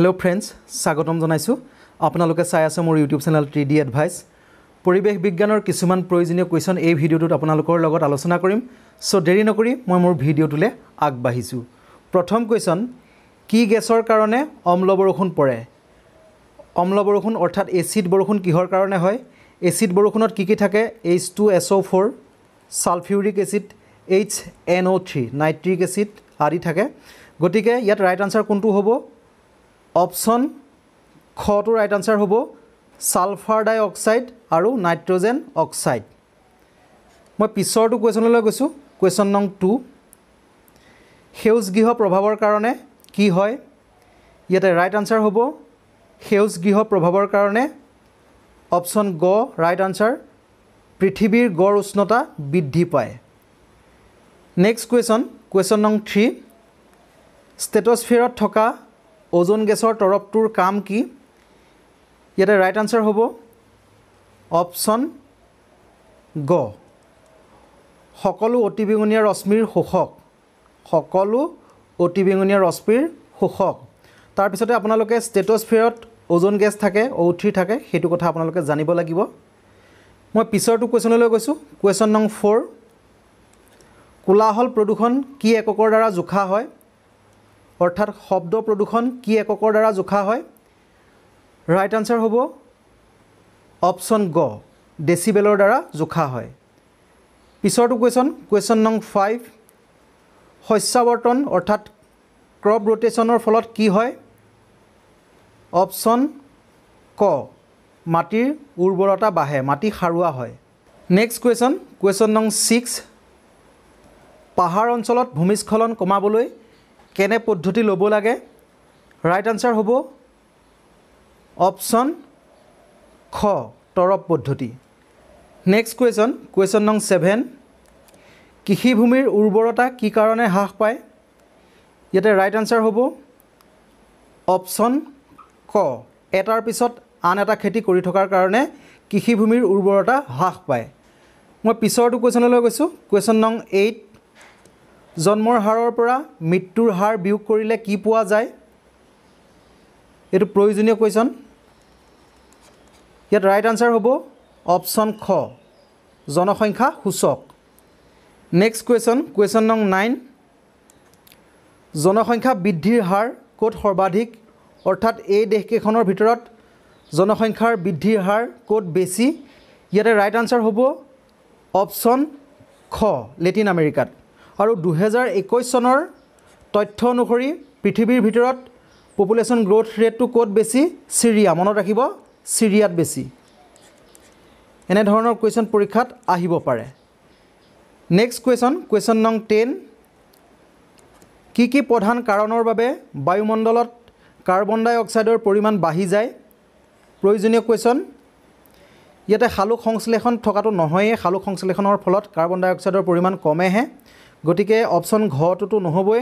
Hello friends স্বাগতম জনাইছোঁ। আপোনালোকে চাই আছে মোৰ YouTube channel T D advice পৰিৱেশ বিজ্ঞানৰ কিছুমান প্ৰয়োজনীয় কুৱেশ্যন এই ভিডিঅ'টোত আপোনালোকৰ লগত আলোচনা কৰিম। চ' দেৰি নকৰি মই মোৰ ভিডিঅ'টোলৈ আগবাঢ়িছোঁ। প্ৰথম কুৱেশ্যন কি গেছৰ কাৰণে অম্ল বৰষুণ পৰে? অম্ল বৰষুণ অৰ্থাৎ এচিড বৰষুণ কিহৰ কাৰণে হয়? এচিড বৰষুণত কি কি থাকে? H two S O' four sulphuric acid H N O' three nitric acid আদি থাকে। গতিকে ইয়াত ৰাইট আনচাৰ কোনটো হ'ব? অপশ্যন খটো ৰাইট আনচাৰ হ'ব ছালফাৰ ডাই অক্সাইড আৰু নাইট্ৰজেন অক্সাইড মই পিছৰটো কুৱেশ্যনলৈ গৈছোঁ। কুৱেশ্যন নং টু সেউজগৃহ প্ৰভাৱৰ কাৰণে কি হয়? ইয়াতে ৰাইট আনচাৰ হ'ব সেউজগৃহ প্ৰভাৱৰ কাৰণে। অপশ্যন গ ৰাইট আনচাৰ পৃথিৱীৰ গড় উষ্ণতা বৃদ্ধি পায়। নেক্সট কুৱেশ্যন কুৱেশ্যন নং থ্ৰী ষ্টেটছফিয়াৰত থকা অ'জন গেছৰ তৰপটোৰ কাম কি? ইয়াতে ৰাইট আনচাৰ হ'ব অপশ্যন গ। সকলো অতিবেঙুনীয়া ৰশ্মিৰ শোষক। সকলো অতিবেঙুনীয়া ৰশ্মিৰ শোষক। তাৰপিছতে আপোনালোকে ষ্টেটছফিয়াৰত অ'জন গেছ থাকে অ' থ্ৰী থাকে সেইটো কথা আপোনালোকে জানিব লাগিব। মই পিছৰটো কুৱেশ্যনলৈ গৈছোঁ। কুৱেশ্যন নং ফ'ৰ কোলাহল প্ৰদূষণ কি এককৰ দ্বাৰা জোখা হয়? অৰ্থাৎ শব্দ প্ৰদূষণ কি এককৰ দ্বাৰা জোখা হয়? ৰাইট আনচাৰ হ'ব অপশ্যন গ ডেচিবেলৰ দ্বাৰা জোখা হয়। পিছৰটো কুৱেশ্যন কুৱেশ্যন নং ফাইভ শস্যাৱৰ্তন অৰ্থাৎ ক্ৰপ ৰোটেশ্যনৰ ফলত কি হয়? অপশ্যন ক মাটিৰ উৰ্বৰতা বাঢ়ে মাটি সাৰুৱা হয়। নেক্সট কুৱেশ্যন কুৱেশ্যন নং ছিক্স পাহাৰ অঞ্চলত ভূমিস্খলন কমাবলৈ কেনে পদ্ধতি ল'ব লাগে? ৰাইট আনচাৰ হ'ব অপশ্যন খ তৰপ পদ্ধতি। নেক্সট কুৱেশ্যন কুৱেশ্যন নং ছেভেন কৃষিভূমিৰ উৰ্বৰতা কি কাৰণে হ্ৰাস পায়? ইয়াতে ৰাইট আনচাৰ হ'ব অপশ্যন ক এটাৰ পিছত আন এটা খেতি কৰি থকাৰ কাৰণে কৃষিভূমিৰ উৰ্বৰতা হ্ৰাস পায়। মই পিছৰটো কুৱেশ্যনলৈ গৈছোঁ। কুৱেশ্যন নং এইট জন্মৰ হাৰৰ পৰা মৃত্যুৰ হাৰ বিয়োগ কৰিলে কি পোৱা যায়? এইটো প্ৰয়োজনীয় কুৱেশ্যন ইয়াত ৰাইট আনচাৰ হ'ব অপশ্যন খ। জনসংখ্যা সূচক। নেক্সট কুৱেশ্যন কুৱেশ্যন নং নাইন জনসংখ্যা বৃদ্ধিৰ হাৰ ক'ত সৰ্বাধিক? অৰ্থাৎ এই দেশকেইখনৰ ভিতৰত জনসংখ্যাৰ বৃদ্ধিৰ হাৰ ক'ত বেছি? ইয়াতে ৰাইট আনচাৰ হ'ব অপশ্যন খ লেটিন আমেৰিকাত আৰু দুহেজাৰ একৈছ চনৰ তথ্য অনুসৰি পৃথিৱীৰ ভিতৰত পপুলেশ্যন গ্ৰ'থ ৰেটটো ক'ত বেছি? চিৰিয়া। মনত ৰাখিব চিৰিয়াত বেছি। এনেধৰণৰ কুৱেশ্যন পৰীক্ষাত আহিব পাৰে। নেক্সট কুৱেশ্যন কুৱেশ্যন নং টেন কি কি প্ৰধান কাৰণৰ বাবে বায়ুমণ্ডলত কাৰ্বন ডাই অক্সাইডৰ পৰিমাণ বাঢ়ি যায়? প্ৰয়োজনীয় কুৱেশ্যন ইয়াতে শালুক সংশ্লেষণ থকাটো নহয়েই। শালুক সংশ্লেষণৰ ফলত কাৰ্বন ডাই অক্সাইডৰ পৰিমাণ কমেহে। গতিকে অপশ্যন ঘটোতো নহ'বই।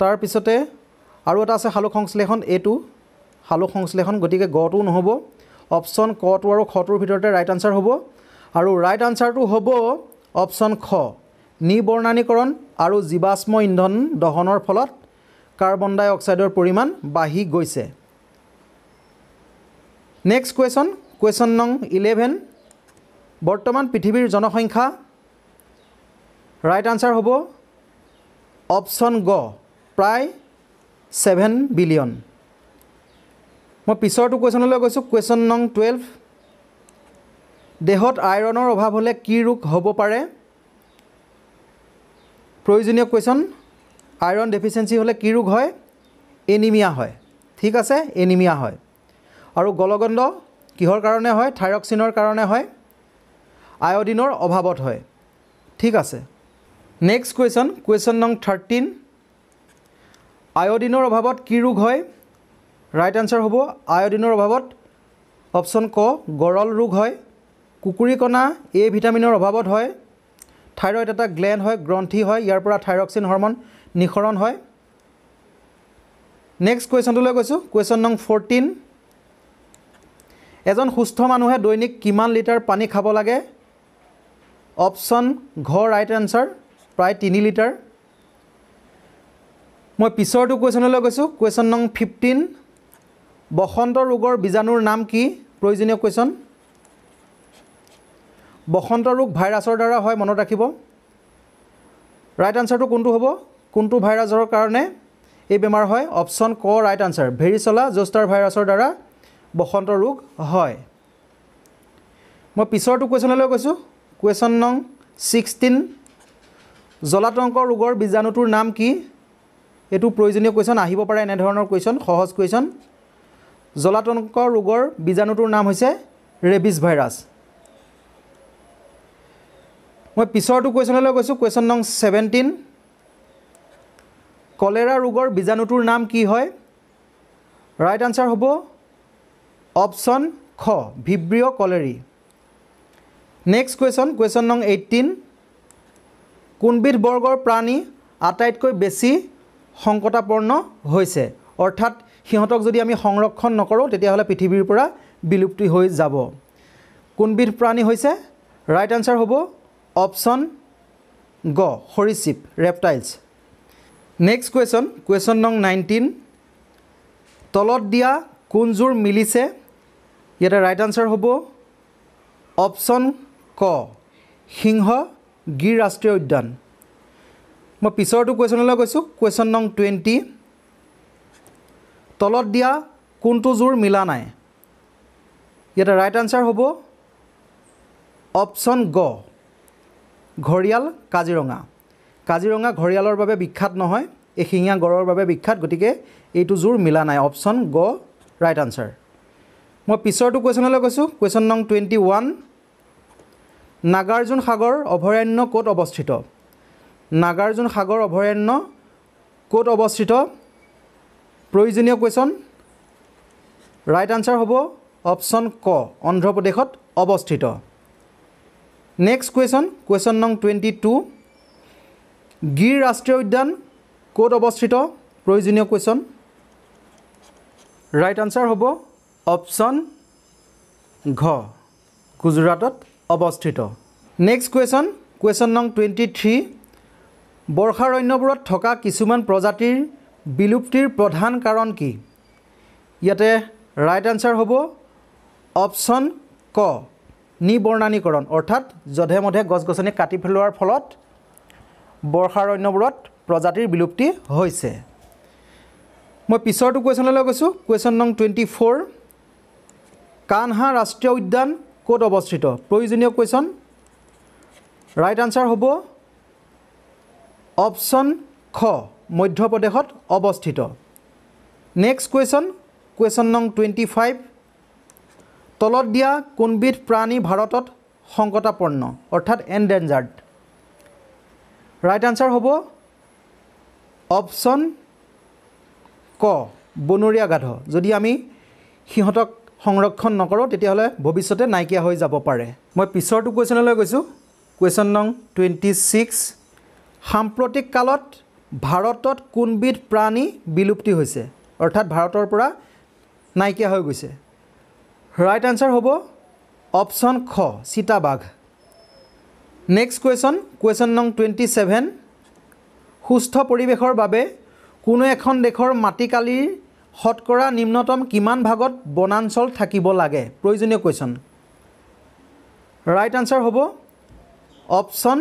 তাৰপিছতে আৰু এটা আছে শালুক সংশ্লেষণ এইটো শালুক সংশ্লেষণ গতিকে গটোও নহ'ব। অপশ্যন কটো আৰু খটোৰ ভিতৰতে ৰাইট আনচাৰ হ'ব। আৰু ৰাইট আনচাৰটো হ'ব অপশ্যন খ নিবৰ্ণানীকৰণ আৰু জীৱাশ্ম ইন্ধন দহনৰ ফলত কাৰ্বন ডাই অক্সাইডৰ পৰিমাণ বাঢ়ি গৈছে। নেক্সট কুৱেশ্যন কুৱেশ্যন নং ইলেভেন বৰ্তমান পৃথিৱীৰ জনসংখ্যা ৰাইট আনচাৰ হ'ব অপশ্যন গ প্ৰায় ছেভেন বিলিয়ন মই পিছৰটো কুৱেশ্যনলৈ গৈছোঁ কুৱেশ্যন নং টুৱেলভ দেহত আইৰণৰ অভাৱ হ'লে কি ৰোগ হ'ব পাৰে? প্ৰয়োজনীয় কুৱেশ্যন আইৰণ ডেফিচিয়েঞ্চি হ'লে কি ৰোগ হয়? এনিমিয়া হয়। ঠিক আছে এনিমিয়া হয়। আৰু গলগণ্ড কিহৰ কাৰণে হয়? থাইৰক্সিনৰ কাৰণে হয়। আয়ডিনৰ অভাৱত হয়। ঠিক আছে। নেক্সট কুৱেশ্যন কুৱেশ্যন নং থাৰ্টিন আয়ডিনৰ অভাৱত কি ৰোগ হয়? ৰাইট আনচাৰ হ'ব আয়ডিনৰ অভাৱত অপশ্যন ক গৰল ৰোগ হয় কুকুৰী কণা এ ভিটামিনৰ অভাৱত হয় থাইৰইড এটা গ্লেণ্ড হয় গ্ৰন্থি হয় ইয়াৰ পৰা থাইৰক্সিন হৰমন নিঃসৰণ হয়। নেক্সট কুৱেশ্যনটোলৈ গৈছোঁ কুৱেশ্যন নং ফৰ্টিন এজন সুস্থ মানুহে দৈনিক কিমান লিটাৰ পানী খাব লাগে? অপশ্যন ঘ ৰাইট এনচাৰ প্ৰায় তিনি লিটাৰ। মই পিছৰটো কুৱেশ্যনলৈ গৈছোঁ। কুৱেশ্যন নং ফিফটিন বসন্ত ৰোগৰ বীজাণুৰ নাম কি? প্ৰয়োজনীয় কুৱেশ্যন বসন্ত ৰোগ ভাইৰাছৰ দ্বাৰা হয় মনত ৰাখিব। ৰাইট আনচাৰটো কোনটো হ'ব? কোনটো ভাইৰাছৰ কাৰণে এই বেমাৰ হয়? অপশ্যন ক ৰাইট আনচাৰ ভেৰিচলা জষ্টাৰ ভাইৰাছৰ দ্বাৰা বসন্ত ৰোগ হয়। মই পিছৰটো কুৱেশ্যনলৈ গৈছোঁ। কুৱেশ্যন নং ছিক্সটিন জলাতংক ৰোগৰ বীজাণুটোৰ নাম কি? এইটো প্ৰয়োজনীয় কুৱেশ্যন আহিব পাৰে এনেধৰণৰ কুৱেশ্যন সহজ কুৱেশ্যন জলাতংক ৰোগৰ বীজাণুটোৰ নাম হৈছে ৰেবিছ ভাইৰাছ। মই পিছৰটো কুৱেশ্যনলৈ গৈছোঁ কুৱেশ্যন নং ছেভেণ্টিন কলেৰা ৰোগৰ বীজাণুটোৰ নাম কি হয়? ৰাইট আনচাৰ হ'ব অপশ্যন খ vibrio' cholerae. Next question question নং এইটিন কোনবিধ বৰ্গৰ প্ৰাণী আটাইতকৈ বেছি সংকটাপন্ন হৈছে? অৰ্থাৎ সিহঁতক যদি আমি সংৰক্ষণ নকৰোঁ তেতিয়াহ'লে পৃথিৱীৰ পৰা বিলুপ্তি হৈ যাব। কোনবিধ প্ৰাণী হৈছে? ৰাইট আনচাৰ হ'ব অপশ্যন গ সৰীসৃপ ৰেপটাইলছ নেক্সট কুৱেশ্যন কুৱেশ্যন নং নাইনটিন তলত দিয়া কোনযোৰ মিলিছে? ইয়াতে ৰাইট আনচাৰ হ'ব অপশ্যন ক সিংহ গিৰ ৰাষ্ট্ৰীয় উদ্যান। মই পিছৰটো কুৱেশ্যনলৈ গৈছোঁ। কুৱেশ্যন নং টুৱেণ্টি তলত দিয়া কোনটো যোৰ মিলা নাই? ইয়াতে ৰাইট আনচাৰ হ'ব অপশ্যন গ। ঘৰিয়াল কাজিৰঙা। কাজিৰঙা ঘৰিয়ালৰ বাবে বিখ্যাত নহয় এশিঙীয়া গড়ৰ বাবে বিখ্যাত গতিকে এইটো যোৰ মিলা নাই। অপশ্যন গ ৰাইট আনচাৰ মই পিছৰটো কুৱেশ্যনলৈ গৈছোঁ। কুৱেশ্যন নং টুৱেণ্টি ওৱান নাগাৰ্জুন সাগৰ অভয়াৰণ্য ক'ত অৱস্থিত? নাগাৰ্জুন সাগৰ অভয়াৰণ্য ক'ত অৱস্থিত? প্ৰয়োজনীয় কুৱেশ্যন ৰাইট আনচাৰ হ'ব অপশ্যন ক অন্ধ্ৰপ্ৰদেশত অৱস্থিত। নেক্সট কুৱেশ্যন কুৱেশ্যন নং টুৱেণ্টি টু গিৰ ৰাষ্ট্ৰীয় উদ্যান ক'ত অৱস্থিত? প্ৰয়োজনীয় কুৱেশ্যন ৰাইট আনচাৰ হ'ব অপশ্যন ঘ গুজৰাটত অৱস্থিত। নেক্সট কুৱেশ্যন কুৱেশ্যন নং টুৱেণ্টি থ্ৰী বৰ্ষাৰণ্যবোৰত থকা কিছুমান প্ৰজাতিৰ বিলুপ্তিৰ প্ৰধান কাৰণ কি? ইয়াতে ৰাইট আনচাৰ হ'ব অপশ্যন ক নিবৰ্ণানীকৰণ অৰ্থাৎ যধে মধে গছ গছনি কাটি পেলোৱাৰ ফলত বৰ্ষাৰণ্যবোৰত প্ৰজাতিৰ বিলুপ্তি হৈছে। মই পিছৰটো কুৱেশ্যনলৈ গৈছোঁ। কুৱেশ্যন নং টুৱেণ্টি ফ'ৰ কানহা ৰাষ্ট্ৰীয় উদ্যান ক'ত অৱস্থিত? প্ৰয়োজনীয় কুৱেশ্যন ৰাইট আনচাৰ হ'ব অপশ্যন খ মধ্যপ্ৰদেশত অৱস্থিত। নেক্সট কুৱেশ্যন কুৱেশ্যন নং টুৱেণ্টি ফাইভ তলত দিয়া কোনবিধ প্ৰাণী ভাৰতত সংকটাপন্ন অৰ্থাৎ এনডেঞ্জাৰ্ড ৰাইট আনচাৰ হ'ব অপশ্যন ক বনৰীয়া গাধ। যদি আমি সিহঁতক সংৰক্ষণ নকৰোঁ তেতিয়াহ'লে ভৱিষ্যতে নাইকিয়া হৈ যাব পাৰে। মই পিছৰটো কুৱেশ্যনলৈ গৈছোঁ। কুৱেশ্যন নং টুৱেণ্টি ছিক্স। সাম্প্ৰতিক কালত ভাৰতত কোনবিধ প্ৰাণী বিলুপ্তি হৈছে? অৰ্থাৎ ভাৰতৰ পৰা নাইকিয়া হৈ গৈছে। ৰাইট আনচাৰ হ'ব অপশ্যন খ চিতাবাঘ। নেক্সট কুৱেশ্যন কুৱেশ্যন নং টুৱেণ্টি ছেভেন। সুস্থ পৰিৱেশৰ বাবে কোনো এখন দেশৰ মাটিকালিৰ শতকৰা নিম্নতম কিমান ভাগত বনাঞ্চল থাকিব লাগে? প্ৰয়োজনীয় কুৱেশ্যন ৰাইট আনচাৰ হ'ব অপশ্যন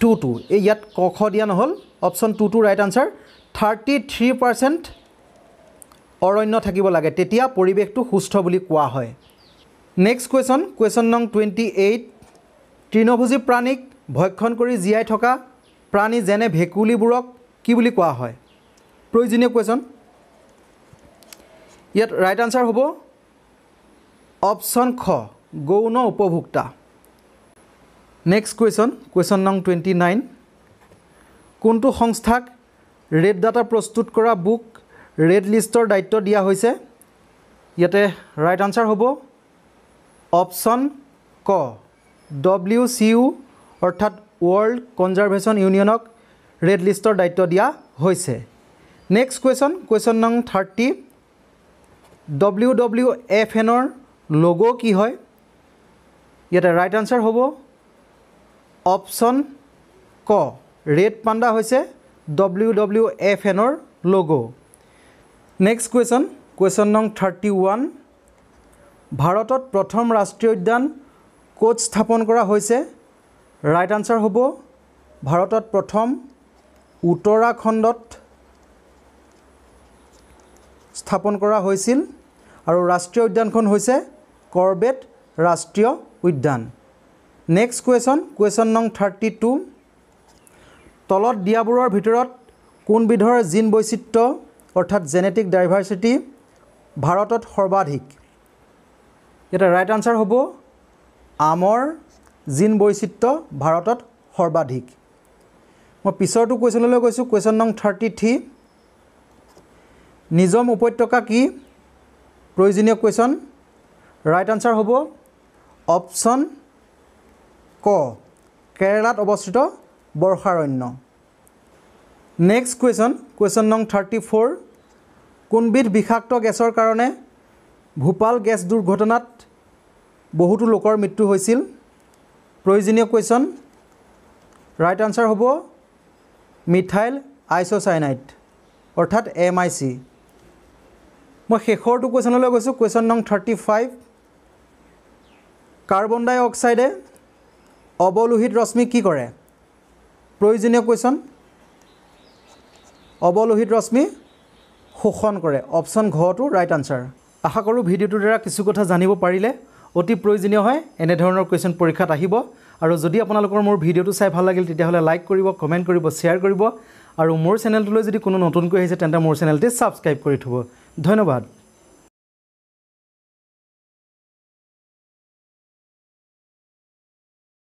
টু টু এই ইয়াত ক খ দিয়া নহ'ল। Option two two right answer thirty three percent অৰণ্য থাকিব লাগে। তেতিয়া পৰিৱেশটো সুস্থ বুলি কোৱা হয়। নেক্সট কুৱেশ্যন কুৱেশ্যন নং টুৱেণ্টি এইট তৃণভোজী প্ৰাণীক ভক্ষণ কৰি জীয়াই থকা প্ৰাণী যেনে ভেকুলীবোৰক কি বুলি কোৱা হয়? প্ৰয়োজনীয় কুৱেশ্যন ইয়াত ৰাইট আনচাৰ হ'ব অপশ্যন খ গৌণ উপভোক্তা। নেক্সট কুৱেশ্যন কুৱেশ্যন নং টুৱেণ্টি নাইন কোনটো সংস্থাক ৰেড ডাটা প্ৰস্তুত কৰা বুক ৰেড লিষ্টৰ দায়িত্ব দিয়া হৈছে? ইয়াতে ৰাইট আনচাৰ হ'ব অপশ্যন ক ডব্লিউ চি ইউ অৰ্থাৎ ৱৰ্ল্ড কনজাৰ্ভেশ্যন ইউনিয়নক ৰেড লিষ্টৰ দায়িত্ব দিয়া হৈছে। নেক্সট কুৱেশ্যন কুৱেশ্যন নং থাৰ্টি ডব্লিউ ডব্লিউ এফ এনৰ লগ' কি হয়? ইয়াতে ৰাইট আনচাৰ হ'ব অপশ্যন ক। ৰেড পাণ্ডা হৈছে ডব্লিউ ডব্লিউ এফ এনৰ লগ' নেক্সট কুৱেশ্যন কুৱেশ্যন নং থাৰ্টি ওৱান ভাৰতত প্ৰথম ৰাষ্ট্ৰীয় উদ্যান ক'ত স্থাপন কৰা হৈছে? ৰাইট আনচাৰ হ'ব ভাৰতত প্ৰথম উত্তৰাখণ্ডত স্থাপন কৰা হৈছিল আৰু ৰাষ্ট্ৰীয় উদ্যানখন হৈছে কৰবেট ৰাষ্ট্ৰীয় উদ্যান। নেক্সট কুৱেশ্যন কুৱেশ্যন নং থাৰ্টি টু তলত দিয়াবোৰৰ ভিতৰত কোনবিধৰ জিন বৈচিত্ৰ্য অৰ্থাৎ জেনেটিক ডাইভাৰ্চিটি ভাৰতত সৰ্বাধিক? ইয়াতে ৰাইট আনচাৰ হ'ব আমৰ জিন বৈচিত্ৰ্য ভাৰতত সৰ্বাধিক। মই পিছৰটো কুৱেশ্যনলৈ গৈছোঁ কুৱেশ্যন নং থাৰ্টি থ্ৰী নিজম উপত্যকা কি? প্ৰয়োজনীয় কুৱেশ্যন ৰাইট আনচাৰ হ'ব অপশ্যন ক কেৰেলাত অৱস্থিত বৰ্ষাৰণ্য। নেক্সট কুৱেশ্যন কুৱেশ্যন নং থাৰ্টি ফ'ৰ কোনবিধ বিষাক্ত গেছৰ কাৰণে ভূপাল গেছ দুৰ্ঘটনাত বহুতো লোকৰ মৃত্যু হৈছিল? প্ৰয়োজনীয় কুৱেশ্যন ৰাইট আনচাৰ হ'ব মিথাইল আইচ'চাইনাইট অৰ্থাৎ এম আই চি। মই শেষৰটো কুৱেশ্যনলৈ গৈছোঁ কুৱেশ্যন নং থাৰ্টি ফাইভ কাৰ্বন ডাই অক্সাইডে অৱলোহিত ৰশ্মি কি কৰে? প্ৰয়োজনীয় কুৱেশ্যন অৱলোহিত ৰশ্মি শোষণ কৰে। অপশ্যন ঘটো ৰাইট আনচাৰ আশা কৰোঁ ভিডিঅ'টোৰ দ্বাৰা কিছু কথা জানিব পাৰিলে অতি প্ৰয়োজনীয় হয় এনেধৰণৰ কুৱেশ্যন পৰীক্ষাত আহিব। আৰু যদি আপোনালোকৰ মোৰ ভিডিঅ'টো চাই ভাল লাগিল তেতিয়াহ'লে লাইক কৰিব কমেণ্ট কৰিব শ্বেয়াৰ কৰিব। আৰু মোৰ চেনেলটোলৈ যদি কোনো নতুনকৈ আহিছে তেন্তে মোৰ চেনেলটি ছাবস্ক্ৰাইব কৰি থ'ব। ধন্যবাদ।